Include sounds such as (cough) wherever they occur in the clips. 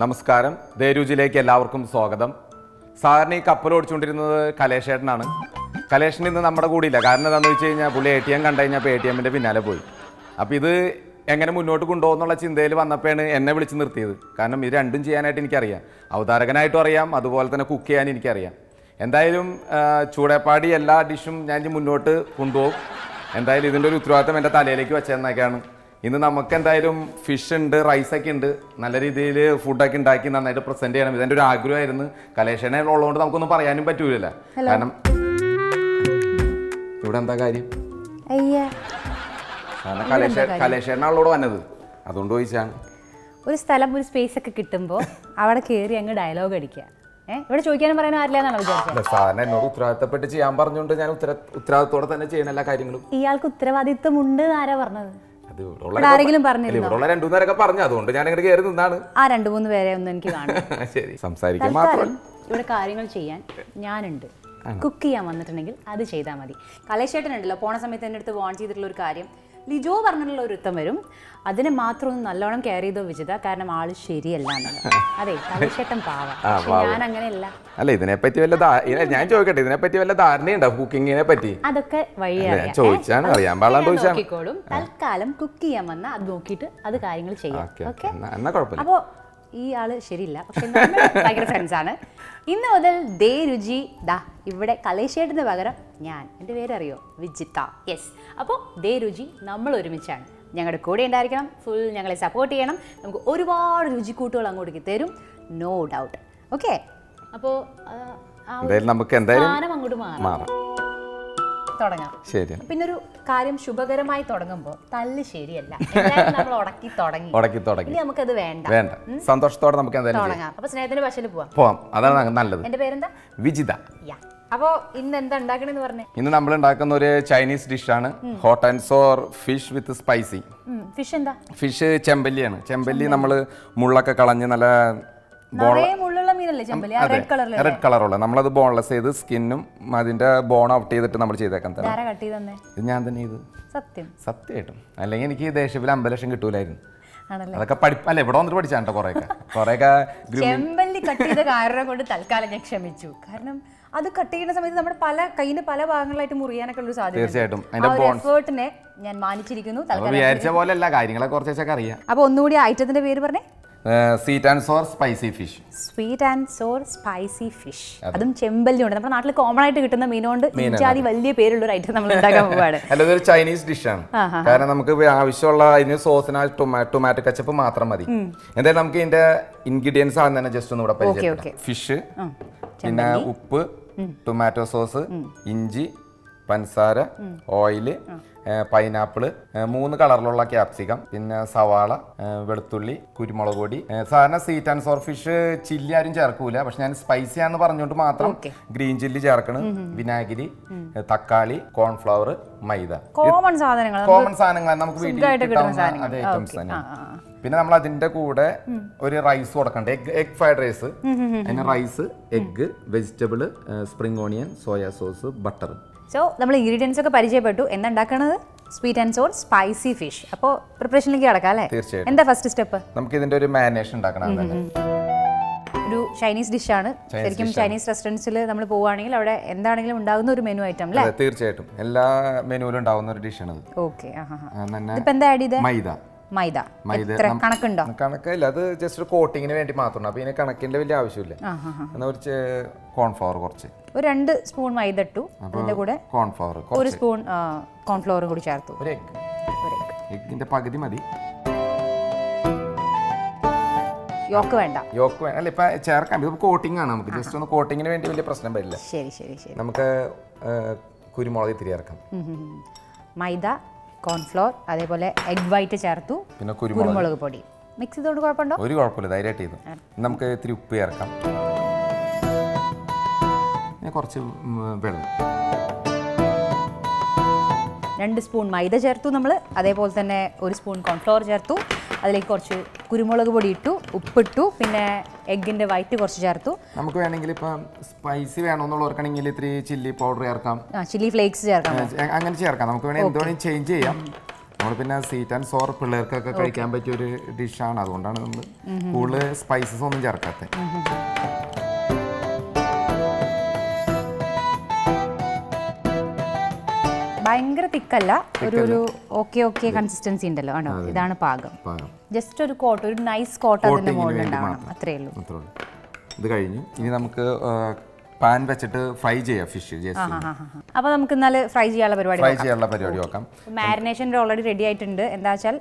നമസ്കാരം. ദേരൂജിലേക്ക് എല്ലാവർക്കും സ്വാഗതം. സാറിന് ഈ കപ്പൽ ഓടിച്ചുകൊണ്ടിരുന്നത് കലേഷേട്ടനാണ്. കലേഷൻ ഇന്ന് നമ്മുടെ കൂടെ ഇല്ല കാരണം എന്താണെന്ന് വെച്ച് കഴിഞ്ഞാൽ പുള്ളി എ ടി എം കണ്ടു കഴിഞ്ഞപ്പോൾ എ ടി എമ്മിന്റെ പിന്നാലെ പോയി. അപ്പോൾ ഇത് എങ്ങനെ മുന്നോട്ട് കൊണ്ടുപോകുന്നുള്ള ചിന്തയിൽ വന്നപ്പോഴാണ് എന്നെ വിളിച്ച് നിർത്തിയത്. കാരണം ഇത് രണ്ടും ചെയ്യാനായിട്ട് എനിക്കറിയാം. അവതാരകനായിട്ടും അറിയാം അതുപോലെ തന്നെ കുക്ക് ചെയ്യാൻ എനിക്കറിയാം. എന്തായാലും ചൂടേപ്പാടി എല്ലാ ഡിഷും ഞാൻ മുന്നോട്ട് കൊണ്ടുപോകും. എന്തായാലും ഇതിന്റെ ഒരു ഉത്തരവാദിത്തം എന്റെ തലയിലേക്ക് വെച്ചതെന്നൊക്കെയാണ് ഇന്ന് നമുക്ക് എന്തായാലും ഫിഷ് ഉണ്ട് റൈസ് ഒക്കെ ഉണ്ട്. നല്ല രീതിയിൽ ഫുഡൊക്കെ ഉണ്ടാക്കി നന്നായിട്ട് പ്രസന്റ് ചെയ്യണം. ഇതെന്റെ ഒരു ആഗ്രഹമായിരുന്നു. കലേഷനെ ഉള്ളതുകൊണ്ട് നമുക്കൊന്നും പറയാനും പറ്റൂല കാരണം ഇവിടെ എന്താ കാര്യം? അയ്യ. കാരണം കലേഷ കലേഷേനാളോട് വന്നത്. അതുകൊണ്ട് ചോദിച്ചാണ് ഒരു സ്ഥലം ഒരു സ്പേസ് ഒക്കെ കിട്ടുമ്പോൾ അവിടെ കയറി അങ്ങ് ഡയലോഗ് അടിക്കുക. ഇവിടെ ചോദിക്കാനും പറയാനും ആരില്ലെന്നാണ് വിചാരിച്ചത് സാറിന് എന്നോട് ഉത്തരവാദിത്തപ്പെട്ട് ചെയ്യാൻ പറഞ്ഞുകൊണ്ട് ഞാൻ ഉത്തര ഉത്തരവാദിത്തോടെ തന്നെ ചെയ്യുന്ന എല്ലാ കാര്യങ്ങളും. ഇയാൾക്ക് ഉത്തരവാദിത്വം ഉണ്ട് ആരാ പറഞ്ഞത്? അത് ഇവിടെ ഇവിടെ ആരെങ്കിലും ഉള്ള പറഞ്ഞിരുന്നോ? ഇവിടെ ഉള്ള രണ്ടു നേരമൊക്കെ പറഞ്ഞു. അതുകൊണ്ട് ഞാൻ ഇങ്ങോട്ട് കയറി നിന്നാണ്. ആ രണ്ട് മൂന്ന് പേരെ ഒന്നും എനിക്ക് കാണാം (laughs) ശരി. സംസാരിക്കാൻ മാത്രം. ഇവിടെ കാര്യങ്ങൾ ചെയ്യാൻ ഞാനുണ്ട്. കുക്ക് ചെയ്യാൻ വന്നിട്ടുണ്ടെങ്കിൽ അത് ചെയ്താൽ മതി. കലേശേട്ടനുണ്ടല്ലോ പോണ സമയത്ത് എന്റെ അടുത്ത് വാൺ ചെയ്തിട്ടുള്ള ഒരു കാര്യം. ലിജോ പറഞ്ഞിട്ടുള്ള ഒരു ഉത്തം വരും. അതിനെ മാത്രം ഒന്ന് നല്ലോണം കെയർ ചെയ്തോ വിജിത. കാരണം ആൾ ശരിയല്ല അതെ കലേശേട്ടൻ പാവ. ഞാൻ അങ്ങനെയല്ല അല്ല ഇതിനെപ്പറ്റി വല്ല ഞാൻ ചോദിക്കട്ടെ ഇതിനെപ്പറ്റി വല്ല ധാരണയുണ്ടോ കുക്കിങ്ങിനെ പറ്റി? അതൊക്കെ വഴിയാണ്. ചോദിച്ചാണ്? അറിയാൻ ചോദിച്ചാണ്. നോക്കിക്കോളും. തൽക്കാലം കുക്ക് ചെയ്യാൻ വന്ന അത് നോക്കിയിട്ട് അത് കാര്യങ്ങൾ ചെയ്യാം. ഓക്കെ അപ്പോ ഈ ആൾ ശരിയില്ല. പക്ഷെ ഭയങ്കര ഫ്രണ്ട്സ് ആണ്. ഇന്ന് മുതൽ ദേ രുചി. ദാ ഇവിടെ കലേശേട്ടന് പകരം ഞാൻ. എന്റെ പേരറിയോ? വിജിത്ത. യെസ് അപ്പോൾ ദേ രുചി നമ്മൾ ഒരുമിച്ചാണ്. ഞങ്ങളുടെ കൂടെ ഉണ്ടായിരിക്കണം. ഫുൾ ഞങ്ങളെ സപ്പോർട്ട് ചെയ്യണം. നമുക്ക് ഒരുപാട് രുചിക്കൂട്ടുകൾ അങ്ങോട്ടേക്ക് തരും. നോ ഡൗട്ട് ഓക്കെ അപ്പോൾ നമുക്ക് എന്തായാലും അങ്ങോട്ട് മാറാം. തുടങ്ങാം. ശരി പിന്നെ ഒരു കാര്യം ശുഭകരമായി തുടങ്ങുമ്പോൾ തല്ല് ശരിയല്ല. നമ്മൾ ഉടക്കി തുടങ്ങി. ഉടക്കി തുടങ്ങി. ഇനി നമുക്കത് വേണ്ട. വേണ്ട. സന്തോഷത്തോടെ നമുക്ക്. തുടങ്ങാം. അപ്പൊ സ്നേഹത്തിന്റെ ഭാഷയിൽ പോവാം. പോവാം. അതാണ് നല്ലത്. എന്റെ പേരെന്താ? വിജിത. അപ്പോ ഇന്ന് എന്താ ഉണ്ടാക്കണെന്ന് പറഞ്ഞേ? ഇന്ന് നമ്മൾ ഉണ്ടാക്കുന്ന ഒരു ചൈനീസ് ഡിഷാണ്. Hot and sour fish with spicy fish എന്താ? ഫിഷ് ചെമ്പല്ലിയാണ്. ചെമ്പല്ലി നമ്മൾ മുള്ളൊക്കെ കളഞ്ഞ് നല്ല റെഡ് കളറുള്ള നമ്മളത് ബോൺലെസ് ചെയ്ത് സ്കിന്നും അതിന്റെ ബോൺ ഔട്ട് ചെയ്തിട്ട് നമ്മൾ ചെയ്തേക്കാൻ തന്നെ. ചെയ്ത് ഇത് ഞാൻ തന്നെ ഇത് സത്യം. സത്യമായിട്ടും അല്ലെങ്കിൽ എനിക്ക് ദേഷ്യത്തിൽ അമ്പത് ലക്ഷം കിട്ടൂലായിരുന്നു. അതൊക്കെ പഠിപ്പല്ല ഇവിടെ വന്നിട്ട് പഠിച്ചാട്ടോ കുറേയൊക്കെ. കുറേയൊക്കെ ചെമ്പല്ലി കട്ട് ചെയ്ത കാരണം കൊണ്ട് തൽക്കാലം ഞാൻ ക്ഷമിച്ചു. കാരണം അത് കട്ട് ചെയ്യുന്ന സമയത്ത് നമ്മുടെ പല കയ്യിന് പല ഭാഗങ്ങളായിട്ട് മുറിയാനൊക്കെ ഉള്ള സാധ്യത തീർച്ചയായിട്ടും. എഫേർട്ടിനെ ഞാൻ മാനിച്ചിരിക്കുന്നു. വിചാരിച്ച പോലെ അല്ല കാര്യങ്ങളെ കുറച്ചൊക്കെ അറിയാം. അപ്പൊ ഒന്നുകൂടി ഐറ്റത്തിന്റെ പേര് പറഞ്ഞേ. Sweet and sour spicy fish sweet and sour spicy fish അതും. ചെമ്പല്ലി ഉണ്ട്. നമ്മുടെ നാട്ടിൽ കോമൺ ആയിട്ട് കിട്ടുന്ന മീനുകൊണ്ട് ഇഞ്ചാതി വലിയ പേരുള്ള ഒരു ഐറ്റം നമ്മൾ ഉണ്ടാക്കാൻ പോവാണ്. (laughs) അല്ല ഇതൊരു ചൈനീസ് ഡിഷാണ് കാരണം നമുക്ക് ആവശ്യമുള്ള അതിന് സോസിന് ടൊമാറ്റോ കച്ചപ്പ് മാത്രം മതി. എന്തായാലും നമുക്ക് ഇതിന്റെ ഇൻഗ്രീഡിയൻസ് ആണ് തന്നെ ജസ്റ്റ് ഒന്ന് ഇവിടെ പരിചയപ്പെടാം ഫിഷ് പിന്നെ ഉപ്പ് ടൊമാറ്റോ സോസ് ഇഞ്ചി പഞ്ചസാര ഓയിൽ പൈനാപ്പിൾ മൂന്ന് കളറിലുള്ള ക്യാപ്സിക്കം പിന്നെ സവാള വെളുത്തുള്ളി കുരുമുളക് പൊടി. സാധാരണ sweet and sour fish chilli ആരും ചേർക്കൂല. പക്ഷെ ഞാൻ സ്പൈസി ആണെന്ന് പറഞ്ഞുകൊണ്ട് മാത്രം ഗ്രീൻ ചില്ലി ചേർക്കണം. വിനാഗിരി തക്കാളി കോൺഫ്ലവർ മൈദ. കോമൺ സാധനങ്ങൾ കോമൺ സാധനങ്ങൾ നമുക്ക് വീട്ടിൽ സുഖമായിട്ട് കിട്ടുന്ന കിട്ടാവുന്ന അതേ ഐറ്റംസ്. തന്നെ. പിന്നെ നമ്മൾ അതിന്റെ കൂടെ ഒരു റൈസ് കൊടുക്കണ്ട? എഗ് എഗ് ഫ്രൈഡ് റൈസ് അതിന് rice egg vegetable spring onion soya sauce butter so നമ്മൾ ഇൻഗ്രീഡിയൻസ് ഒക്കെ പരിചയപ്പെട്ടു. എന്താ ഉണ്ടാക്കണത് sweet and sour spicy fish അപ്പോൾ പ്രിപ്പറേഷനിലേക്ക് കിടക്കാം അല്ലേ? തീർച്ചയായിട്ടും. എന്താ ഫസ്റ്റ് സ്റ്റെപ്പ് നമുക്ക് ഇതിന്റെ ഒരു മാരിനേഷൻ ഉണ്ടാക്കണം ഒരു ചൈനീസ് ഡിഷാണ് ശരിക്കും ചൈനീസ് റെസ്റ്റോറന്റ്സിൽ നമ്മൾ പോവുകയാണെങ്കിൽ അവിടെ എന്താണെങ്കിലും ഉണ്ടാകുന്ന ഒരു മെനു ഐറ്റം അല്ലേ? തീർച്ചയായിട്ടും. എല്ലാ മെനുവിലും ഉണ്ടാകുന്ന ഒരു ഡിഷാണ് ഓക്കെ മൈദ. മൈദ. മൈദ. കണക്കുണ്ടോ? കണക്കില്ല. അത് ജസ്റ്റ് ഒരു കോട്ടിങ്ങിന് വേണ്ടി മാത്രമാണ്. അപ്പൊ ഇതിന് കണക്കിന്റെ വലിയ ആവശ്യമില്ല. എന്നാ കുറച്ച് കോൺഫ്ലവർ കുറച്ച്. ഒരു രണ്ട് സ്പൂൺ മൈദ ഇട്ടു. അതിന്റെ കൂടെ കോൺഫ്ലവർ ഒരു സ്പൂൺ കോൺഫ്ലവർ കൂടി ചേർത്തു. ഒരു എഗ് എഗ്ഗിന്റെ പകുതി മതി. യോക്ക് വേണ്ട. യോക്ക് വേണ്ട അല്ല ഇപ്പൊ ചേർക്കാം. ഇത് കോട്ടിംഗ് ആണ് നമുക്ക്. ജസ്റ്റ് ഒന്ന് കോട്ടിങ്ങിന് വേണ്ടി വലിയ പ്രശ്നം വരില്ല. ശരി ശരി ശരി. നമുക്ക് കുരുമുളക് ഇത്തിരി ചേർക്കാം. മൈദ കോൺഫ്ലോർ അതേപോലെ എഗ് വൈറ്റ് ചേർത്തു പിന്നെ കുരുമുളക്. പൊടി. മിക്സ് ചെയ്തുകൊണ്ട് കുഴപ്പമുണ്ടോ? ഒരു കുഴപ്പമില്ല ധൈര്യമായിട്ട് ചെയ്തു. നമുക്ക് ഇത്തിരി ഉപ്പ് ചേർക്കാം. പിന്നെ കുറച്ച് വെള്ളം. രണ്ട് സ്പൂൺ മൈദ ചേർത്തു നമ്മൾ അതേപോലെ തന്നെ ഒരു സ്പൂൺ കോൺഫ്ലോർ ചേർത്തു. അതിലേക്ക് കുറച്ച് കുരുമുളക് പൊടി ഇട്ടു ഉപ്പിട്ടു പിന്നെ എഗ്ഗിന്റെ വൈറ്റ് കുറച്ച് ചേർത്തു. നമുക്ക് വേണമെങ്കിൽ ഇപ്പം സ്പൈസി വേണമെന്നുള്ളവർക്കാണെങ്കിൽ ഇത്തിരി ചില്ലി പൗഡർ ചേർക്കാം. ആ ചില്ലി ഫ്ലേക്സ് ചേർക്കാം. അങ്ങനെ ചേർക്കാം. നമുക്ക് വേണമെങ്കിൽ എന്ത് വേണമെങ്കിൽ ചേഞ്ച് ചെയ്യാം. നമ്മൾ പിന്നെ സീറ്റ് ആൻഡ് സോർ പിള്ളേർക്കൊക്കെ കഴിക്കാൻ പറ്റിയ ഒരു ഡിഷാണ് അതുകൊണ്ടാണ് നമ്മൾ കൂടുതൽ സ്പൈസസ് ഒന്നും ചേർക്കാത്തത് ഭയങ്കര തിക്കല്ല. ഒരു ഒരു ഓക്കെ ഓക്കെ കൺസിസ്റ്റൻസി ഉണ്ടല്ലോ. ആണോ? ഇതാണ് പാകം. ജസ്റ്റ് ഒരു കോട്ട് ഒരു നൈസ് കോട്ട് അതിന്റെ മുകളിൽ ഉണ്ടാവണം. അത്രേ ഉള്ളൂ. ഇത് കഴിഞ്ഞു. ഇനി നമുക്ക് പാൻ വെച്ചിട്ട് ഫ്രൈ ചെയ്യാം ഫിഷ് അപ്പൊ നമുക്ക് ഇന്നലെ ഫ്രൈ ചെയ്യാനുള്ള പരിപാടി ഫ്രൈ ചെയ്യാനുള്ള പരിപാടി നോക്കാം. മാരിനേഷൻ ഓൾറെഡി റെഡി ആയിട്ടുണ്ട്. എന്താ വെച്ചാൽ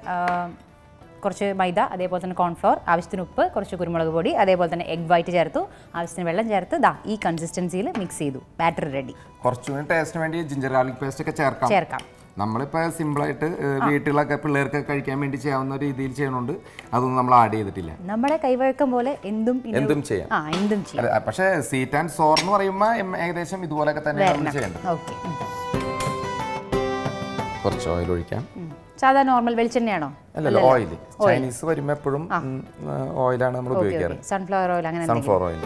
കുറച്ച് മൈദ അതേപോലെ തന്നെ കോൺഫ്ലോർ ആവശ്യത്തിന് ഉപ്പ് കുറച്ച് കുരുമുളക് പൊടി അതേപോലെ തന്നെ എഗ് വൈറ്റ് ചേർത്തു. ആവശ്യത്തിന് വെള്ളം ചേർത്ത് ദാ ഈ കൺസിസ്റ്റൻസിയിൽ മിക്സ് ചെയ്തു. ബാറ്റർ റെഡി കുറച്ചുകൂടി ടേസ്റ്റിന് വേണ്ടി ജിഞ്ചർ ഗാർലിക് പേസ്റ്റ് ഒക്കെ ചേർക്കാം. ചേർക്കാം. നമ്മളിപ്പോൾ സിമ്പിളായിട്ട് വീട്ടിലൊക്കെ പിള്ളേർക്ക് കഴിക്കാൻ വേണ്ടി ചെയ്യാവുന്ന രീതിയിൽ ചെയ്യണോണ്ട്. അതൊന്നും നമ്മൾ ആഡ് ചെയ്തിട്ടില്ല. നമ്മുടെ കൈവഴക്കം പോലെ എന്തും എന്തും ചെയ്യാം. എന്തും പക്ഷേ സീറ്റ് ആൻഡ് സോർ എന്ന് പറയുമ്പോൾ ഏകദേശം ഇതുപോലെയൊക്കെ തന്നെ ചെയ്യേണ്ടത്. കുറച്ച് ഓയിൽ ഒഴിക്കാം. സാധാ നോർമൽ വെളിച്ചെണ്ണയാണോ? അല്ലല്ലോ ഓയിൽ ചൈനീസ് വരുമ്പോൾ എപ്പോഴും ഓയിലാണ് നമ്മൾ ഉപയോഗിക്കാറ്. സൺഫ്ലവർ ഓയിൽ അങ്ങനെ സൺഫ്ലവർ ഓയിൽ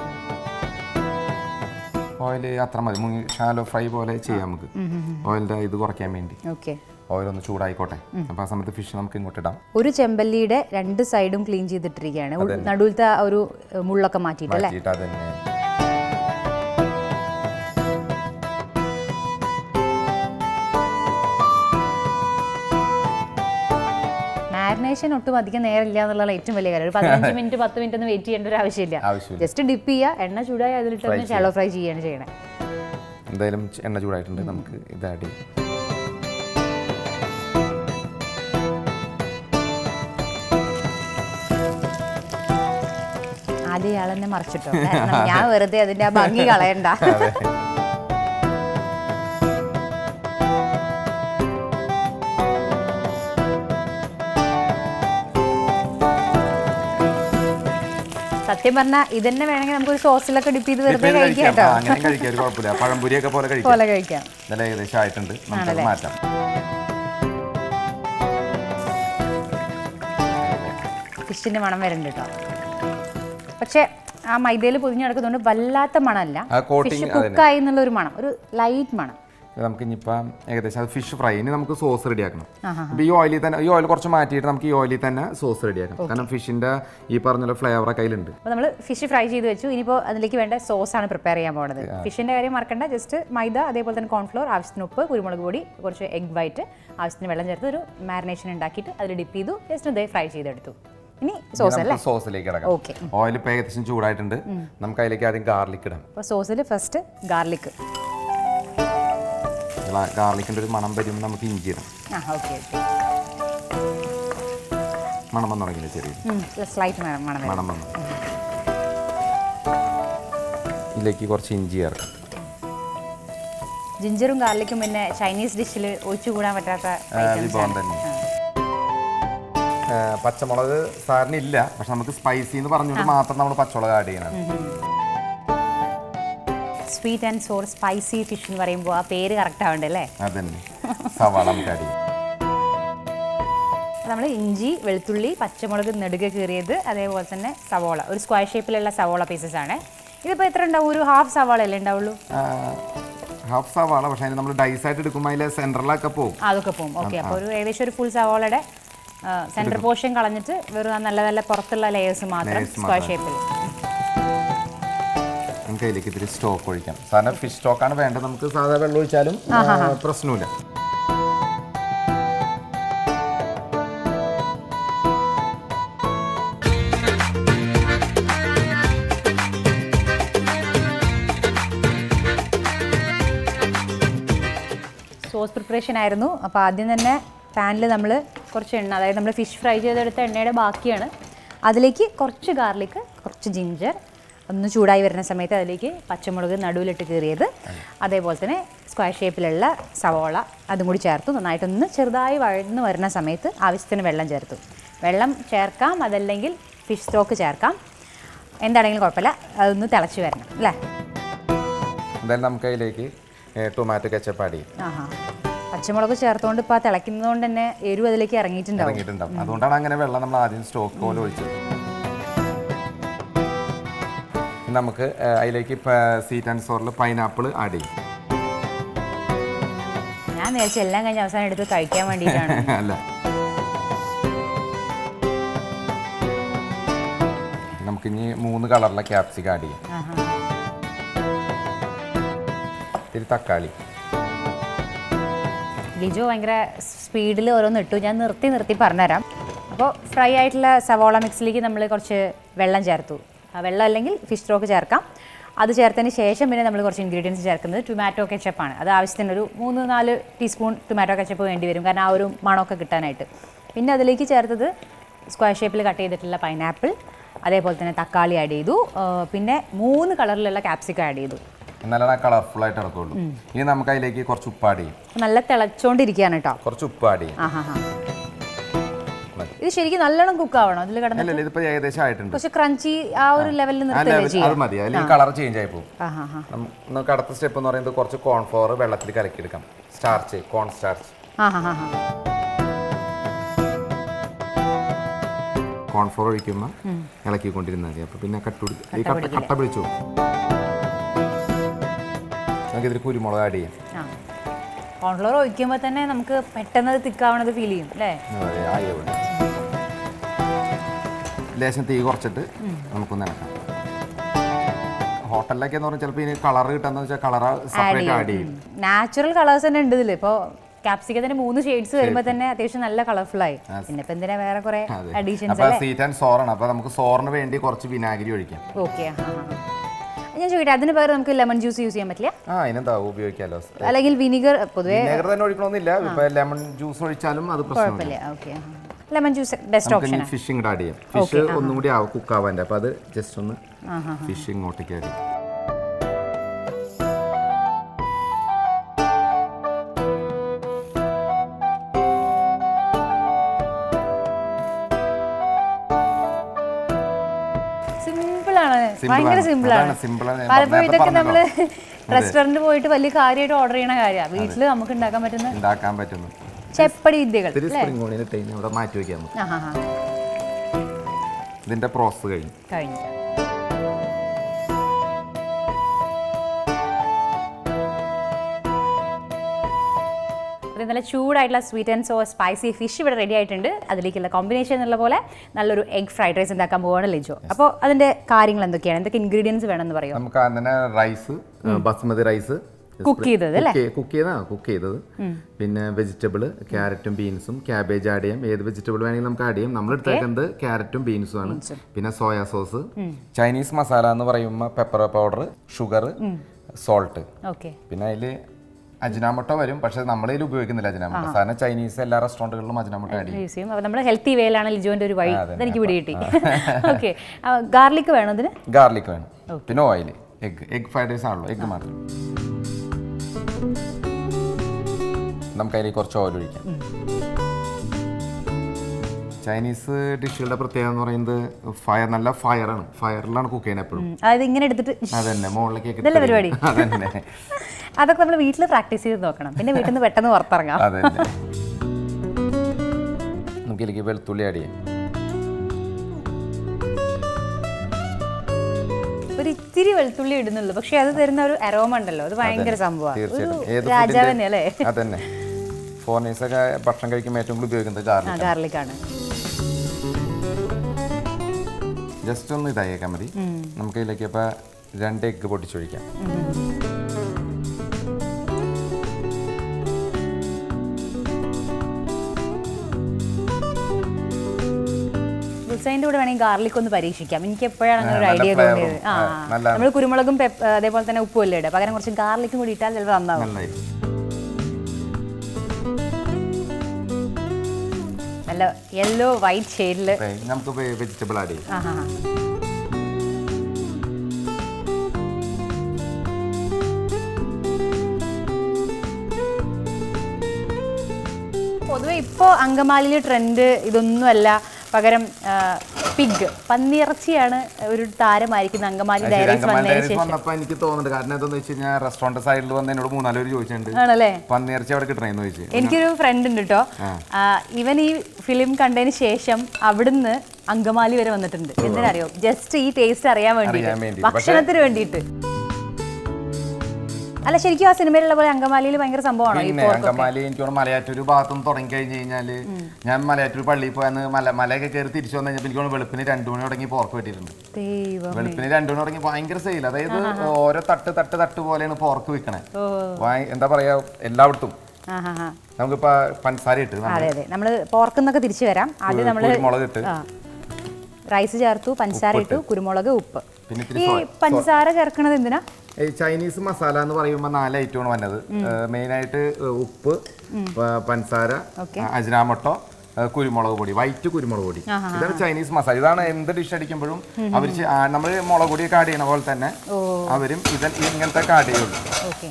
ഓയിൽ അത്ര മതി. മുങ്ങി ഷാലോ ഫ്രൈ പോലെ ചെയ്യാം നമുക്ക്. ഓയിലിന്റെ ഇത് കുറയ്ക്കാൻ വേണ്ടി. ഓക്കെ ഓയിൽ ഒന്ന് ചൂടായിക്കോട്ടെ. അപ്പൊ ആ സമയത്ത് ഫിഷ് നമുക്ക് ഇങ്ങോട്ട് ഇടാം. ഒരു ചെമ്പല്ലിയുടെ രണ്ട് സൈഡും ക്ലീൻ ചെയ്തിട്ടിരിക്കുകയാണ്. നടുവിലത്തെ ഒരു മുള്ളൊക്കെ മാറ്റിയിട്ട് മാരിനേഷൻ ഒട്ടും അധികം നേരമില്ല എന്നുള്ള ഏറ്റവും വലിയ കാര്യം. ഒരു പതിനഞ്ച് (laughs) മിനിറ്റ് പത്ത് മിനിറ്റ് ഒന്നും വെയിറ്റ് ചെയ്യേണ്ട ഒരു ആവശ്യമില്ല. ജസ്റ്റ് ഡിപ്പ് ചെയ്യുക എണ്ണ ചൂടായി അതിലിട്ട് ഷാലോ ഫ്രൈ ചെയ്യാണ് ചെയ്യണേ. എന്തായാലും എണ്ണ ചൂടായിട്ടുണ്ട് നമുക്ക് ഇത് ആഡ് ചെയ്യാം. ആദ്യം ഇയാളെന്നെ മറിച്ചിട്ടോ ഞാൻ വെറുതെ അതിന്റെ ആ ഭംഗി കളയണ്ട. (laughs) സത്യം പറഞ്ഞാൽ ഇതന്നെ വേണമെങ്കിൽ നമുക്ക് ഒരു സോസിലൊക്കെ ഡിപ്പ് ചെയ്ത് വെറുതെ കഴിക്കാം കഴിക്കാം. കേട്ടോ. ആ, അങ്ങനെയും കഴിക്കാം ഒരു കുഴപ്പമില്ല. പഴംപൊരിയൊക്കെ പോലെ കഴിക്കാം. പോലെ കഴിക്കാം. ഇതെല്ലാം ഏകദേശം ആയിട്ടുണ്ട്. നമുക്കത് മാറ്റാം. ഫിഷിന്റെ മണം വരണ്ട കേട്ടോ. പക്ഷേ ആ മൈദയിൽ പൊതിഞ്ഞ് കിടക്കുന്നതുകൊണ്ട് വല്ലാത്ത മണമല്ല. ഫിഷ്. കുക്കായി എന്നുള്ള ഒരു മണം ഒരു ലൈറ്റ് മണം. നമുക്ക് ഇനിയിപ്പം ഏകദേശം അത് ഫിഷ് ഫ്രൈ ഇനി നമുക്ക് സോസ് റെഡിയാക്കണം അപ്പോൾ ഈ ഓയിലിൽ തന്നെ ഈ ഓയിൽ കുറച്ച് മാറ്റിയിട്ട് നമുക്ക് ഈ ഓയിലിൽ തന്നെ സോസ് റെഡിയാക്കണം കാരണം ഫിഷിന്റെ ഈ പറഞ്ഞ ഫ്ലേവർ കയ്യിലുണ്ട്. അപ്പോൾ നമ്മൾ ഫിഷ് ഫ്രൈ ചെയ്ത് വെച്ചു. ഇനിയിപ്പോൾ അതിലേക്ക് വേണ്ട സോസ് ആണ് പ്രിപ്പയർ ചെയ്യാൻ പോകുന്നത് ഫിഷിന്റെ കാര്യം മറക്കണ്ട. ജസ്റ്റ് മൈദ അതേപോലെ തന്നെ കോൺഫ്ലോർ ആവശ്യത്തിന് ഉപ്പ് കുരുമുളക് പൊടി കുറച്ച് എഗ് വൈറ്റ് ആവശ്യത്തിന് വെള്ളം ചേർത്ത് ഒരു മാരിനേഷൻ ഉണ്ടാക്കിയിട്ട് അതിൽ ഡിപ്പ് ചെയ്തു ജസ്റ്റ് ഇതേ ഫ്രൈ ചെയ്തെടുത്തു. ഇനി സോസ് അല്ലേ? സോസിലേക്ക് ഓക്കെ ഓയിൽ ഇപ്പം ഏകദേശം ചൂടായിട്ടുണ്ട്. നമുക്ക് അതിലേക്ക് ആദ്യം ഗാർലിക് ഇടാം. അപ്പോൾ സോസിൽ ഫസ്റ്റ് ഗാർലിക് ഗാർലിക്കിന്റെ ഒരു മണം വരുമ്പോൾ നമുക്ക് ഇഞ്ചി ഇടാം മണം വന്നു തുടങ്ങിയില്ല ചെറിയ മണം വന്നു. ഇതിലേക്ക് കുറച്ച് ഇഞ്ചി ചേർക്കാം. ജിഞ്ചറും ഗാർലിക്കും പിന്നെ ചൈനീസ് ഡിഷിൽ ഒഴിച്ചുകൂടാൻ പറ്റാത്ത വിഭവം തന്നെ. പച്ചമുളക് സാറിന് ഇല്ല പക്ഷെ നമുക്ക് സ്പൈസി എന്ന് പറഞ്ഞുകൊണ്ട് മാത്രം നമ്മൾ പച്ചമുളക് ആഡ് ചെയ്യണം. Sweet and sour spicy fish എന്ന് പറയുമ്പോൾ ആ പേര് കറക്റ്റ് ആവണ്ടേ അല്ലേ? അതന്നെ. സവാള ആഡ് നമ്മൾ ഇഞ്ചി വെളുത്തുള്ളി പച്ചമുളക് നെടുക കീറിയത് അതേപോലെ തന്നെ സവോള. ഒരു സ്ക്വയർ ഷേപ്പിലുള്ള സവോള പീസസ് ആണ്. ഇതിപ്പോൾ എത്ര ഉണ്ടാവും? ഒരു ഹാഫ് സവാള അല്ലേ ഉണ്ടാവുള്ളൂ? ഹാഫ് സവാള പക്ഷേ നമ്മൾ ഡൈസ് ആയിട്ട് എടുക്കുമ്പോൾ അതിലെ സെൻട്രലൊക്കെ പോകും അതൊക്കെ പോകും ഓക്കെ അപ്പോൾ ഒരു ഏകദേശം ഒരു ഫുൾ സവോളയുടെ സെന്റർ പോർഷൻ കളഞ്ഞിട്ട് വെറും നല്ല നല്ല പുറത്തുള്ള ലെയേഴ്സ് മാത്രം സ്ക്വയർ ഷേപ്പിൽ നമുക്ക് അതിലേക്ക് ഇത്തിരി സ്റ്റോക്ക് ഒഴിക്കാം. സാധാരണ ഫിഷ് സ്റ്റോക്കാണ് വേണ്ടത്. നമുക്ക് സാധാരണ വെള്ളം ഒഴിച്ചാലും പ്രശ്നമില്ല. സോസ് പ്രിപ്പറേഷൻ ആയിരുന്നു. അപ്പോൾ ആദ്യം തന്നെ പാനിൽ നമ്മൾ കുറച്ച് എണ്ണ അതായത് നമ്മൾ ഫിഷ് ഫ്രൈ ചെയ്തെടുത്ത എണ്ണയുടെ ബാക്കിയാണ്. അതിലേക്ക് കുറച്ച് ഗാർലിക് കുറച്ച് ജിഞ്ചർ ഒന്ന് ചൂടായി വരുന്ന സമയത്ത് അതിലേക്ക് പച്ചമുളക് നടുവിലിട്ട് കീറിയത്. അതേപോലെ തന്നെ സ്ക്വയർ ഷേപ്പിലുള്ള സവോള അതും കൂടി ചേർത്തു. നന്നായിട്ടൊന്ന് ചെറുതായി വഴന്ന് വരുന്ന സമയത്ത് ആവശ്യത്തിന് വെള്ളം ചേർത്തു. വെള്ളം ചേർക്കാം അതല്ലെങ്കിൽ ഫിഷ് സ്റ്റോക്ക് ചേർക്കാം. എന്താണെങ്കിലും കുഴപ്പമില്ല. അതൊന്ന് തിളച്ച് വരണം അല്ലേ? എന്തായാലും നമുക്ക് അതിലേക്ക് ടൊമാറ്റോ കെച്ചപ്പ് ആഡ് ചെയ്യും. പച്ചമുളക് ചേർത്തുകൊണ്ട് ഇപ്പോൾ തിളയ്ക്കുന്നതുകൊണ്ട് തന്നെ എരിവ് അതിലേക്ക് ഇറങ്ങിയിട്ടുണ്ടാവും. അതുകൊണ്ടാണ് അങ്ങനെ വെള്ളം നമ്മൾ ആദ്യം സ്റ്റോക്ക് പോലെ ഒഴിച്ചത്. നമുക്ക് അതിലേക്ക് സീറ്റ് ആൻഡ് സോറിൽ പൈനാപ്പിൾ ആഡ് ചെയ്യും. ഞാൻ നേരത്തെ എല്ലാം കഴിഞ്ഞ് അവസാനം എടുത്ത് കഴിക്കാൻ വേണ്ടിയിട്ടാണ്. (laughs) അല്ല. നമുക്കിനി മൂന്ന് കളറിലെ ക്യാപ്സിക ആഡ് ചെയ്യാം. ഇത്തിരി തക്കാളി. ലിജു ഭയങ്കര സ്പീഡിൽ ഓരോന്ന് ഇട്ടു. ഞാൻ നിർത്തി നിർത്തി പറഞ്ഞുതരാം. അപ്പോൾ ഫ്രൈ ആയിട്ടുള്ള സവോള മിക്സിലേക്ക് നമ്മൾ കുറച്ച് വെള്ളം ചേർത്തു. വെള്ളം അല്ലെങ്കിൽ ഫിഷ് സ്ട്രോക്ക് ചേർക്കാം. അത് ചേർത്തതിന് ശേഷം പിന്നെ നമ്മൾ കുറച്ച് ഇൻഗ്രീഡിയൻസ് ചേർക്കുന്നത് ടൊമാറ്റോ കെച്ചപ്പാണ് അത് ആവശ്യത്തിന് ഒരു മൂന്ന് നാല് ടീസ്പൂൺ ടൊമാറ്റോ കെച്ചപ്പ് വേണ്ടി വരും. കാരണം ആ ഒരു മണമൊക്കെ കിട്ടാനായിട്ട്. പിന്നെ അതിലേക്ക് ചേർത്തത് സ്ക്വയർ ഷേപ്പിൽ കട്ട് ചെയ്തിട്ടുള്ള പൈനാപ്പിൾ അതേപോലെ തന്നെ തക്കാളി ആഡ് ചെയ്തു. പിന്നെ മൂന്ന് കളറിലുള്ള ക്യാപ്സിക്കം ആഡ് ചെയ്തു. എന്നാലാണ് കളർഫുൾ ആയിട്ട് ഇറക്കുള്ളൂ. ഇനി നമുക്ക് അതിലേക്ക് കുറച്ച് ഉപ്പാടി നല്ല തിളച്ചോണ്ടിരിക്കുകയാണ് കേട്ടോ. കുറച്ച് ഉപ്പാടി ആ ഹാ ഹാ. ഇത് ശരിക്കും നല്ലോണം കുക്ക് ആവണം. അതിൽ കിടന്ന് അല്ലല്ല ഇതിപ്പോ ഏകദേശം ആയിട്ടുണ്ട്. കുറച്ച് ക്രഞ്ചി ആ ഒരു ലെവലിൽ അത് മതി. അതിൽ കളർ ചേഞ്ച് ആയി പോകും. നമുക്ക് അടുത്ത സ്റ്റെപ്പ് എന്ന് പറയുന്നത് കുറച്ച് കോൺഫ്ലോർ വെള്ളത്തിൽ കലക്കിയെടുക്കാം. സ്റ്റാർച്ച് കോൺ സ്റ്റാർച്ച് കോൺഫ്ലവർ ഒഴിക്കുമ്പോൾ ഇളക്കിക്കൊണ്ടിരുന്നാൽ മതി. അപ്പോൾ പിന്നെ കട്ടുടി ഈ കട്ട കട്ട പിടിച്ചു നമുക്ക് ഇതിൽ കുരുമുളക് ആഡ് ചെയ്യാം. കോൺഫ്ലോർ ഒഴിക്കുമ്പോൾ തന്നെ നമുക്ക് പെട്ടെന്ന് തിക്കാവണത് ഫീൽ ചെയ്യും അല്ലേ. ലേശം തീ കുറച്ചിട്ട് നമുക്കൊന്ന് ഇളക്കാം. ഹോട്ടലിലൊക്കെ എന്ന് പറഞ്ഞാൽ ചിലപ്പോൾ ഇനി കളർ കിട്ടാന്ന് വെച്ചാൽ കളർ സെപ്പറേറ്റ് ആഡ് ചെയ്യും. നാച്ചുറൽ കളേഴ്സ് തന്നെ ഉണ്ട് ഇതിൽ ഇപ്പോൾ ക്യാപ്സിക്കത്തിന് മൂന്ന് ഷെയ്ഡ്സ് വരുമ്പോൾ തന്നെ അത്യാവശ്യം നല്ല കളർഫുൾ ആയി. പിന്നെ എന്തിനാ വേറെ കുറെ അഡീഷൻസ് സീറ്റ് ആൻഡ് സോറാണ് അപ്പൊ നമുക്ക് സോറിന് വേണ്ടി കുറച്ച് വിനാഗിരി ഒഴിക്കാം. ഓക്കെ ഞാൻ ചോദിക്കട്ടെ അതിന് പകരം നമുക്ക് ലെമൺ ജ്യൂസ് യൂസ് ചെയ്യാൻ പറ്റില്ല? ആ അതിനെന്താ ഉപയോഗിക്കാലോ? അല്ലെങ്കിൽ വിനിഗർ പൊതുവെ വിനെഗർ തന്നെ ഒഴിക്കണമെന്നില്ല ഇപ്പൊ ലെമൺ ജ്യൂസ് ഒഴിച്ചാലും അത് പ്രശ്നമില്ല. Okay lemon juice best option fishing add ചെയ്യാം. ഫിഷ് ഒന്നും കൂടി ആവ കുക്ക് ആവാന്റെ അപ്പോൾ അത് ജസ്റ്റ് ഒന്ന് ഫിഷ് ഇങ്ങോട്ട് കയറി ഭയങ്കര. ഞാൻ പലപ്പോഴും ഇതൊക്കെ നമ്മൾ റെസ്റ്റോറന്റ് പോയിട്ട് വലിയ കാര്യമായിട്ട് ഓർഡർ ചെയ്യണ കാര്യമാണ് വീട്ടിൽ നമുക്ക് ഉണ്ടാക്കാൻ പറ്റുന്ന ഉണ്ടാക്കാൻ പറ്റുന്നു. ചെപ്പടി വിദ്യകൾ സ്പ്രിംഗ് ഓണിയൻ ഇട്ട് മാറ്റി വെക്കാൻ ഇതിന്റെ പ്രോസസ് കഴിഞ്ഞു. കഴിഞ്ഞു. നല്ല ചൂടായിട്ടുള്ള sweet and sour spicy fish ഇവിടെ റെഡി ആയിട്ടുണ്ട്. അതിലേക്കുള്ള കോമ്പിനേഷൻ എന്നുള്ള പോലെ നല്ലൊരു എഗ് ഫ്രൈഡ് റൈസ് ഉണ്ടാക്കാൻ പോവാണ് ലിജോ. അപ്പോൾ അതിന്റെ കാര്യങ്ങൾ എന്തൊക്കെയാണ്? എന്തൊക്കെ ഇൻഗ്രീഡിയൻസ് വേണമെന്ന് പറയോ? നമുക്ക് അങ്ങനെ റൈസ് ബസ്മതി റൈസ് കുക്ക് ചെയ്തത് കുക്ക് ചെയ്താ കുക്ക് ചെയ്തത് പിന്നെ വെജിറ്റബിൾ ക്യാരറ്റും ബീൻസും ക്യാബേജ് ആഡ് ചെയ്യാം. ഏത് വെജിറ്റബിൾ വേണമെങ്കിലും നമുക്ക് ആഡ് ചെയ്യാം. നമ്മൾ എടുത്തേക്കുന്നത് ക്യാരറ്റും ബീൻസും ആണ്. പിന്നെ സോയാ സോസ് ചൈനീസ് മസാല എന്ന് പറയുമ്പോൾ പെപ്പർ പൗഡർ ഷുഗർ സോൾട്ട് പിന്നെ അതിൽ അജിനാമോട്ടോ വരും. പക്ഷെ നമ്മളതിൽ ഉപയോഗിക്കുന്നില്ല അജിനാമോട്ടോ. സാധാരണ ചൈനീസ് എല്ലാ റെസ്റ്റോറന്റുകളിലും അജിനാമോട്ടോ ആഡ് ചെയ്യും. അപ്പോൾ നമ്മൾ ഹെൽത്തി വേയിലാണ് ലിജോന്റെ ഒരു വഴി എനിക്ക് ഇവിടെ കിട്ടി ഓക്കെ ഗാർലിക് വേണം അതിന് ഗാർലിക് വേണം. പിന്നെ oil egg egg fried rice ആണല്ലോ. എഗ് മാത്രം. നമുക്ക് അതിലേക്ക് കുറച്ച് ഓയിൽ ഒഴിക്കാം. ചൈനീസ് ഡിഷുകളുടെ പ്രത്യേകത എന്ന് പറയുന്നത് ഫയർ നല്ല ഫയറാണ്. ഫയറിലാണ് കുക്ക് ചെയ്യുന്നത് എപ്പോഴും. അതായത് ഇങ്ങനെ എടുത്തിട്ട് അതന്നെ മുകളിലേക്ക് ഇതല്ലേ പരിപാടി? അതന്നെ. (laughs) അതൊക്കെ നമ്മൾ വീട്ടിൽ പ്രാക്ടീസ് ചെയ്ത് നോക്കണം. പിന്നെ വീട്ടിൽ നിന്ന് പെട്ടെന്ന് പുറത്തിറങ്ങാം. അതന്നെ. (laughs) നമുക്ക് ഇതിലേക്ക് വെളുത്തുള്ളി ആഡ് ചെയ്യാം. ഒരു ഇത്തിരി വെളുത്തുള്ളി ഇടുന്നുള്ളൂ. പക്ഷെ അത് തരുന്ന ഒരു അരോമ ഉണ്ടല്ലോ. അത് ഭയങ്കര സംഭവമാണ് രാജാവിനെ ഏത് രാജാവ് തന്നെ അല്ലേ? അതന്നെ. ഫോറിനേഴ്സൊക്കെ ഭക്ഷണം കഴിക്കുമ്പോൾ ഏറ്റവും കൂടുതൽ ഉപയോഗിക്കുന്നത് ഗാർലിക് ഗാർലിക് ആണ് ജസ്റ്റ് ഒന്ന് ഇതായേക്കാൻ മതി. നമുക്ക് ഇതിലേക്ക് ഇപ്പോൾ രണ്ട് എഗ്ഗ് പൊട്ടിച്ചൊഴിക്കാം. ബുൾസൈന്റെ കൂടെ വേണമെങ്കിൽ ഗാർലിക് ഒന്ന് പരീക്ഷിക്കാം. എനിക്ക് എപ്പോഴാണ് അങ്ങനെ ഒരു ഐഡിയ തോന്നിയത്. ആ, നമ്മൾ കുരുമുളകും അതേപോലെ തന്നെ ഉപ്പും അല്ലേ ഇടുക പകരം കുറച്ച് ഗാർലിക്കും കൂടി ഇട്ടാൽ ചിലപ്പോൾ നന്നാവും. നല്ല യെല്ലോ വൈറ്റ് ഷെയ്ഡിൽ അപ്പൊ നമുക്ക് വെജിറ്റബിൾ ആഡ് ചെയ്യാം. പൊതുവെ ഇപ്പോൾ അങ്കമാലിയിലെ ട്രെൻഡ് ഇതൊന്നുമല്ല. പകരം പിഗ് പന്നിയിറച്ചിയാണ് ഒരു താരമായിരിക്കുന്നത് അങ്കമാലി ഡയറീസ് വന്നപ്പോ എനിക്ക് തോന്നുന്നുണ്ട്. കാരണം എന്താന്ന് വെച്ച് കഴിഞ്ഞാൽ റെസ്റ്റോറന്റ് സൈഡിൽ വന്ന് എന്നോട് മൂന്നാൽ പേര് ചോദിച്ചിട്ടുണ്ട്. ആണല്ലേ? പന്നിയിറച്ചി അവിടെ ചോദിച്ചു. എനിക്കൊരു ഫ്രണ്ട് ഉണ്ട് കേട്ടോ ഇവൻ ഈ ഫിലിം കണ്ടതിന് ശേഷം അവിടുന്ന് അങ്കമാലി വരെ വന്നിട്ടുണ്ട്. എന്തിനറിയോ? ജസ്റ്റ് ഈ ടേസ്റ്റ് അറിയാൻ വേണ്ടി വേണ്ടിയിട്ട്. ഭക്ഷണത്തിന് വേണ്ടിയിട്ട്. അല്ല ശരിക്കും ആ സിനിമയിലുള്ള പോലെ അങ്കമാലിയിൽ ഭയങ്കര സംഭവമാണ് പിന്നെ അങ്കമാലി എനിക്ക് മലയാറ്റൂർ ഭാഗത്തും തുടങ്ങി കഴിഞ്ഞ് കഴിഞ്ഞാൽ ഞാൻ മലയാറ്റൂർ പള്ളിയിൽ പോയെന്ന് മല മലയൊക്കെ കയറി തിരിച്ചു വന്നു കഴിഞ്ഞപ്പോൾ എനിക്ക് വെളുപ്പിന് രണ്ടു മണി തുടങ്ങി പോർക്ക് വെട്ടിയിട്ടുണ്ട്. വെളുപ്പിന് രണ്ടു മണി തുടങ്ങി ഭയങ്കര സെയിൽ അതായത് ഓരോ തട്ട് തട്ട് തട്ട് പോലെയാണ് പോർക്ക് വിൽക്കണേ എന്താ പറയാ എല്ലായിടത്തും. നമുക്കിപ്പോ പഞ്ചസാര ഇട്ട് നമ്മൾ അതെ അതെ. നമ്മൾ പോർക്കുന്നൊക്കെ തിരിച്ചു വരാം. ആദ്യം നമ്മൾ മുളക് ഇട്ട്. റൈസ് ചേർത്തു പഞ്ചസാര ഇട്ടു കുരുമുളക് ഉപ്പ്. ഈ പഞ്ചസാര ചേർക്കണത് എന്തിനാ? ചൈനീസ് മസാല എന്ന് പറയുമ്പോൾ നാല് ഐറ്റമാണ് വന്നത്. മെയിൻ ആയിട്ട് ഉപ്പ് പഞ്ചസാര അജിനാമട്ടോ കുരുമുളക് പൊടി വൈറ്റ് കുരുമുളക് പൊടി. ഇതാണ് ചൈനീസ് മസാല ഇതാണ് എന്ത് ഡിഷ് അടിക്കുമ്പോഴും അവർ നമ്മൾ മുളക് പൊടിയൊക്കെ ആഡ് ചെയ്യണ പോലെ തന്നെ അവരും ഇത് ഇങ്ങനത്തെ ആഡ് ചെയ്യുള്ളൂ.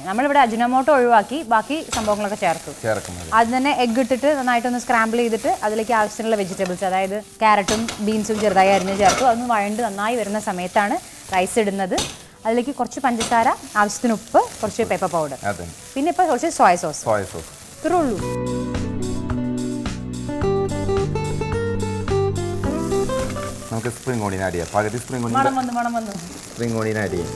നമ്മളിവിടെ അജിനമോട്ട് ഒഴിവാക്കി ബാക്കി സംഭവങ്ങളൊക്കെ ചേർക്കും ചേർക്കുന്നത്. അത് തന്നെ എഗ് ഇട്ടിട്ട് നന്നായിട്ടൊന്ന് സ്ക്രാമ്പിൾ ചെയ്തിട്ട് അതിലേക്ക് ആവശ്യത്തിനുള്ള വെജിറ്റബിൾസ് അതായത് ക്യാരറ്റും ബീൻസും ചെറുതായി അരിഞ്ഞ് ചേർത്തു. അതൊന്ന് വഴണ്ട് നന്നായി വരുന്ന സമയത്താണ് റൈസ് ഇടുന്നത്. അതിലേക്ക് കുറച്ച് പഞ്ചസാര ആവശ്യത്തിന് ഉപ്പ് കുറച്ച് പേപ്പർ പൗഡർ പിന്നെ ഇപ്പൊ കുറച്ച് സോയ സോസ് സോയ സോസ് ഇത്രേ ഉള്ളൂ. നമുക്ക് സ്പ്രിംഗ് ഓണിയൻ ആഡ് ചെയ്യാം. പകുതി സ്പ്രിംഗ് ഓണിയൻ മണം വന്നു മണം വന്നു. സ്പ്രിംഗ് ഓണിയൻ ആഡ് ചെയ്യാം.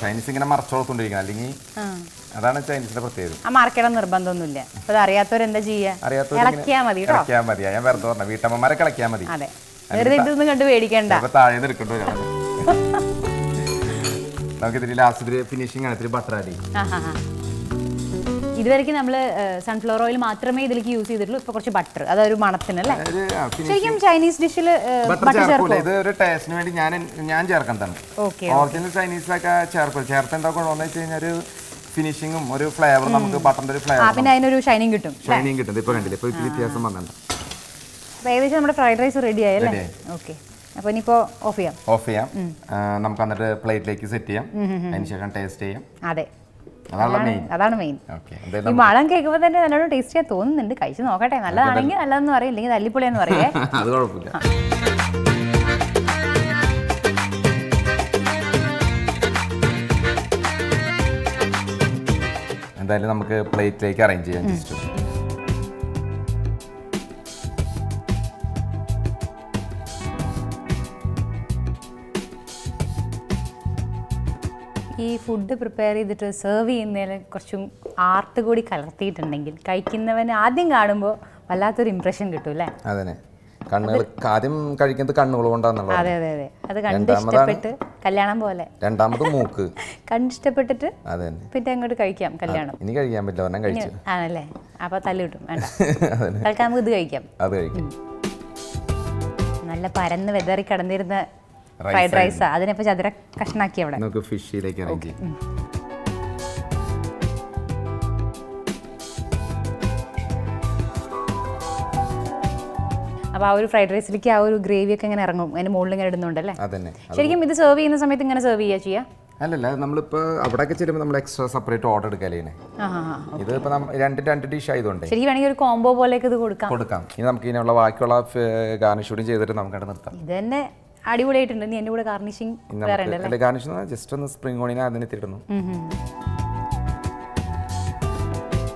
ചൈനീസ് ഇങ്ങനെ മറച്ചോളത്തോണ്ടിരിക്കണം. അല്ലെങ്കിൽ അതാണ് ചൈനീസിന്റെ പ്രത്യേകത. ആ മാർക്കറ്റ് നിർബന്ധമൊന്നുമില്ല. അപ്പൊ അറിയാത്തവർ അറിയാത്തവരെന്താ ചെയ്യാ? ഇളക്കിയാ മതി കേട്ടോ. ഇളക്കിയാൽ മതി. ഞാൻ വെറുതെ പറഞ്ഞ വീട്ടമ്മമാരെ കളിക്കാൻ മതി. അതെ. വെറുതെ ഇതൊന്നും കണ്ട് പേടിക്കണ്ട. താഴെ എടുക്കേണ്ടി നമുക്ക് ഇതിൽ ലാസ്റ്റ് ഫിനിഷിംഗ് ആണ്. ഇത്തിരി ബട്ടർ ആഡ് ചെയ്യും. ഇതുവരെയ്ക്ക് നമ്മൾ സൺഫ്ലവർ ഓയിൽ മാത്രമേ ഇതിലേക്ക് യൂസ് ചെയ്തിട്ടുള്ളൂ. ഇപ്പൊ കുറച്ച് ബട്ടർ അതൊരു മണത്തിന് അല്ലേ? ശരിക്കും ചൈനീസ് ഡിഷിൽ ബട്ടർ ചേർക്കൂല. ഇത് ഒരു ടേസ്റ്റിന് വേണ്ടി ഞാൻ ഞാൻ ചേർക്കാൻ തന്നെ ഓക്കെ. ഒറിജിനൽ ചൈനീസിലൊക്കെ ചേർക്കും ചേർത്ത് എന്താ കുഴപ്പമെന്ന് വെച്ച് കഴിഞ്ഞാൽ ഒരു ഫിനിഷിങ്ങും ഒരു ഫ്ലേവർ നമുക്ക് ബട്ടറിന്റെ ഒരു ആ ഫ്ലേവർ പിന്നെ അതിനൊരു ഷൈനിങ് കിട്ടും. ഷൈനിങ് കിട്ടും. ഇപ്പൊ കണ്ടില്ല? ഇപ്പൊ വ്യത്യാസം വന്നിട്ടുണ്ട്. ഏകദേശം നമ്മുടെ ഫ്രൈഡ് റൈസ് റെഡി ആയല്ലേ ഓക്കേ ആയി. ഓക്കെ അപ്പൊ ഇനിയിപ്പോ ഓഫ് ചെയ്യാം. ഓഫ് ചെയ്യാം. നമുക്ക് എന്നിട്ട് പ്ലേറ്റിലേക്ക് സെറ്റ് ചെയ്യാം. അതിനുശേഷം ടേസ്റ്റ് ചെയ്യാം. അതെ. അതാണ് മെയിൻ ഓക്കെ ഈ മണം കേൾക്കുമ്പോൾ തന്നെ നല്ലോണം ടേസ്റ്റ് ചെയ്യാൻ തോന്നുന്നുണ്ട്. കഴിച്ച് നോക്കട്ടെ. നല്ലതാണെങ്കിൽ നല്ലതെന്ന് പറയും. ഇല്ലെങ്കിൽ തല്ലിപ്പൊളിയെന്ന് പറയേ. (laughs) അത് കുഴപ്പമില്ല. എന്തായാലും നമുക്ക് പ്ലേറ്റിലേക്ക് അറേഞ്ച് ചെയ്യാൻ ജസ്റ്റ് ഈ ഫുഡ് പ്രിപ്പയർ ചെയ്തിട്ട് സെർവ് ചെയ്യുന്നതിന് കുറച്ചും ആർട്ട് കൂടി കലർത്തിയിട്ടുണ്ടെങ്കിൽ കഴിക്കുന്നവന് ആദ്യം കാണുമ്പോൾ വല്ലാത്തൊരു ഇംപ്രഷൻ കിട്ടും അല്ലേ അതന്നെ. കണ്ണുകൾ ആദ്യം കഴിക്കുന്നത് കണ്ണുകൾ കൊണ്ടാന്നുള്ളത് അതെ അതെ അതെ. അത് കണ്ട് രണ്ടാമതാണ് ഇഷ്ടപ്പെട്ട് കല്യാണം പോലെ. രണ്ടാമത് മൂക്ക്. (laughs) കണ്ടിഷ്ടപ്പെട്ടിട്ട് അതന്നെ പിന്നെ അങ്ങോട്ട് കഴിക്കാം കല്യാണം. ഇനി കഴിക്കാൻ പറ്റില്ല ഒരെണ്ണം കഴിച്ചു. ആണല്ലേ? അപ്പൊ തല്ല് കിട്ടും വേണ്ട. (laughs) തൽക്കാലം നമുക്ക് ഇത് കഴിക്കാം. അത് കഴിക്കാം. നല്ല പരന്ന് വെതറി കിടന്നിരുന്ന ഫ്രൈഡ് റൈസാ അതിനെ ചതുര കഷ്ണാക്കി അവിടെ. നമുക്ക് ഫിഷിലേക്ക് അറേഞ്ച് ചെയ്യാം അപ്പൊ ആ ഒരു ഫ്രൈഡ് റൈസിലേക്ക് ആ ഒരു ഗ്രേവി ഒക്കെ ഇങ്ങനെ ഇറങ്ങും. അതിന്റെ മുകളിൽ ഇങ്ങനെ ഇടുന്നുണ്ടല്ലേ അതന്നെ. ശരിക്കും ഇത് സെർവ് ചെയ്യുന്ന സമയത്ത് ഇങ്ങനെ സെർവ് ചെയ്യുക ചെയ്യാ? അല്ലല്ല നമ്മളിപ്പോ അവിടെയൊക്കെ ചെല്ലുമ്പോൾ നമ്മൾ എക്സ്ട്രാ സെപ്പറേറ്റ് ഓർഡർ എടുക്കലേ ആ ആ, ആ. ഇത് ഇപ്പൊ രണ്ട് രണ്ട് ഡിഷ് ആയതുകൊണ്ട്. ശരി വേണമെങ്കിൽ ഒരു കോംബോ പോലെ ഇത് കൊടുക്കാം. കൊടുക്കാം. ഇനി നമുക്ക് ഇതിനുള്ള ബാക്കിയുള്ള ഗാർണിഷും ചെയ്തിട്ട് നമുക്ക് അവിടെ നിർത്താം. ഇത് തന്നെ അടിപൊളിയായിട്ടുണ്ട്. നീ എന്റെ കൂടെ ഗാർണിഷിംഗ് ഇനി വേറെ നമുക്ക് ഉണ്ടല്ലേ? അല്ല ഗാർണിഷ് ജസ്റ്റ് ഒന്ന് സ്പ്രിംഗ് ഓണിനെ അതിന്.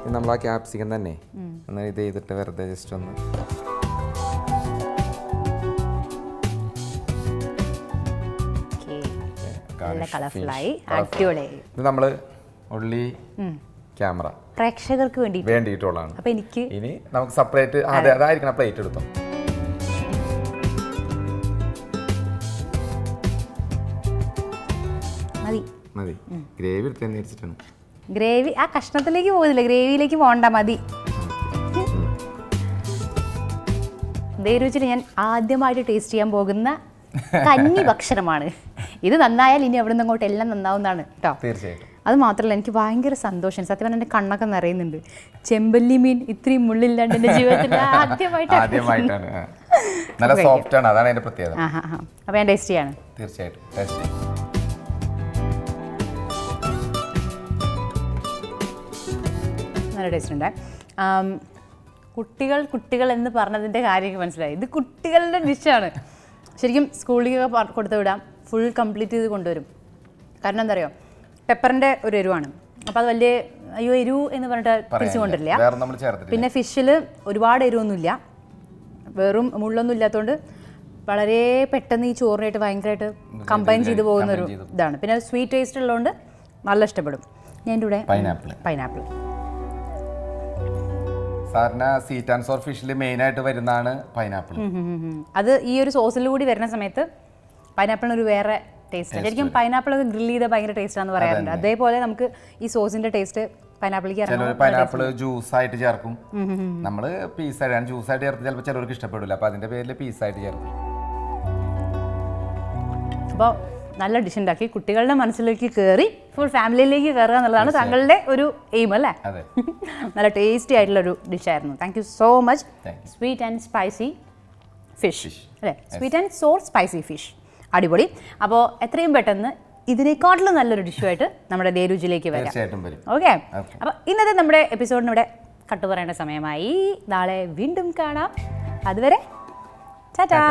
ഇനി നമ്മൾ ആ ക്യാപ്സിക്കം തന്നെ ഇത് ചെയ്തിട്ട് വെറുതെ ജസ്റ്റ് ഒന്ന് നല്ല കളർഫുള്ളായി അടിപൊളിയായി ഇത് നമ്മൾ ഉള്ളി ക്യാമറ പ്രേക്ഷകർക്ക് വേണ്ടി വേണ്ടിയിട്ടുള്ളതാണ്. അപ്പൊ എനിക്ക് ഇനി നമുക്ക് സെപ്പറേറ്റ് അതെ അതായിരിക്കണം പ്ലേറ്റ് എടുത്തോ. മതി. മതി. ഗ്രേവി എടുത്ത് തന്നെ വെച്ചിട്ടാണ് ഗ്രേവി ആ കഷ്ണത്തിലേക്ക് പോകുന്നില്ല ഗ്രേവിയിലേക്ക് പോകണ്ട മതി. ദേ രുചിയിൽ ഞാൻ ആദ്യമായിട്ട് ടേസ്റ്റ് ചെയ്യാൻ പോകുന്ന കഞ്ഞി ഭക്ഷണമാണ്. ഇത് നന്നായാൽ ഇനി അവിടെ നിന്ന് അങ്ങോട്ട് എല്ലാം നന്നാവുന്നതാണ് കേട്ടോ തീർച്ചയായിട്ടും. അത് മാത്രമല്ല എനിക്ക് ഭയങ്കര സന്തോഷം. സത്യം പറഞ്ഞാൽ എന്റെ കണ്ണൊക്കെ നിറയുന്നുണ്ട്. ചെമ്പല്ലി മീൻ ഇത്രയും മുള്ളില്ലാണ്ട് എന്റെ ജീവിതത്തിൽ ആദ്യമായിട്ട് (laughs) ആദ്യമായിട്ടാണ്. നല്ല സോഫ്റ്റ് ആണ് അതാണ് പ്രത്യേകത. അപ്പോൾ ഞാൻ ടേസ്റ്റ് ചെയ്യാണ്. തീർച്ചയായിട്ടും. ടേസ്റ്റ് നല്ല ടേസ്റ്റ് ഉണ്ട്. കുട്ടികൾ കുട്ടികൾ എന്ന് പറഞ്ഞതിന്റെ കാര്യം മനസ്സിലായി. ഇത് കുട്ടികളുടെ ഡിഷാണ് ശരിക്കും സ്കൂളിലേക്കൊക്കെ പ- കൊടുത്തു വിടാം. ഫുൾ കംപ്ലീറ്റ് ചെയ്ത് കൊണ്ടുവരും. കാരണം എന്താ പറയുക പെപ്പറിന്റെ ഒരു എരിവാണ്. അപ്പോൾ അത് വലിയ അയ്യോ എരു എന്ന് പറഞ്ഞിട്ട് തിരിച്ചു കൊണ്ടില്ല പിന്നെ ഫിഷിൽ ഒരുപാട് എരിവൊന്നുമില്ല. വെറും മുള്ളൊന്നും ഇല്ലാത്തതുകൊണ്ട് വളരെ പെട്ടെന്ന് ഈ ചോറിനായിട്ട് ഭയങ്കരമായിട്ട് കമ്പൈൻ ചെയ്ത് പോകുന്ന ഒരു ഇതാണ്. പിന്നെ സ്വീറ്റ് ടേസ്റ്റ് ഉള്ളതുകൊണ്ട് നല്ല ഇഷ്ടപ്പെടും. ഞാൻ എന്റെ കൂടെ പൈനാപ്പിൾ പൈനാപ്പിൾ സാറിന് സീറ്റ് ആൻഡ് സോർ ഫിഷിൽ മെയിൻ ആയിട്ട് വരുന്നതാണ് പൈനാപ്പിൾ അത് ഈ ഒരു സോസിൽ കൂടി വരുന്ന സമയത്ത് പൈനാപ്പിളിന് ഒരു വേറെ ടേസ്റ്റ് ശരിക്കും പൈനാപ്പിൾ ഒക്കെ ഗ്രിൽ ചെയ്ത ഭയങ്കര ടേസ്റ്റ് ആണെന്ന് പറയാറുണ്ട്. അതേപോലെ നമുക്ക് ഈ സോസിന്റെ ടേസ്റ്റ് ഇറങ്ങും പൈനാപ്പിൾ ജ്യൂസ് ആയിട്ട് ചേർക്കും. നമ്മൾ പീസായിട്ട് ഞാൻ ജ്യൂസ് ആയിട്ട് ചേർത്ത് ചിലപ്പോൾ ചിലവർക്ക് ഇഷ്ടപ്പെടില്ല അപ്പൊ അതിന്റെ പേരിൽ പീസായിട്ട് ചേർക്കും. അപ്പോൾ നല്ല ഡിഷ് ഉണ്ടാക്കി കുട്ടികളുടെ മനസ്സിലേക്ക് കയറി ഫുൾ ഫാമിലിയിലേക്ക് കയറുക എന്നുള്ളതാണ് താങ്കളുടെ ഒരു എയിം അല്ലേ? (laughs) നല്ല ടേസ്റ്റി ആയിട്ടുള്ള ഒരു ഡിഷായിരുന്നു thank you so much sweet and spicy fish അല്ലേ? Sweet and sour spicy fish അടിപൊളി. അപ്പോൾ എത്രയും പെട്ടെന്ന് ഇതിനേക്കാട്ടിലും നല്ലൊരു ഡിഷുമായിട്ട് നമ്മുടെ ദേരുചിലേക്ക് വരാം. ഓക്കെ. അപ്പോൾ ഇന്നത്തെ നമ്മുടെ എപ്പിസോഡിന് ഇവിടെ കട്ടു പറയേണ്ട സമയമായി. നാളെ വീണ്ടും കാണാം. അതുവരെ ടാറ്റാ.